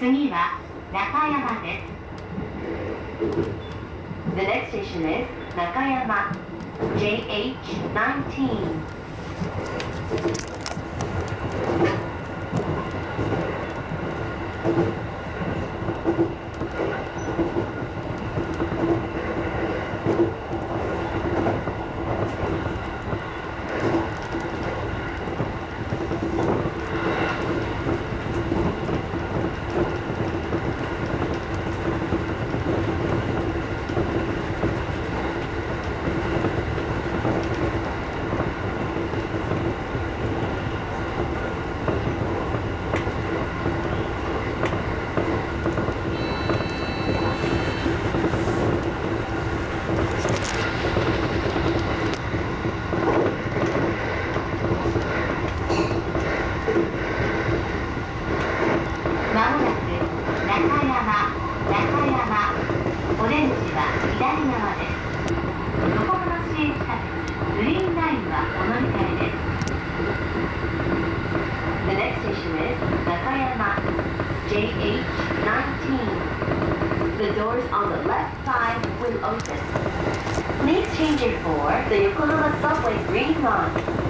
次は中山です The next station is 中山 JH19 中山中山オレンジは左側です横浜市営地下鉄グリーンラインはお乗り換えです The next station is 中山 JH19 The doors on the left side will open Please change it for the Yokohama Subway Green Line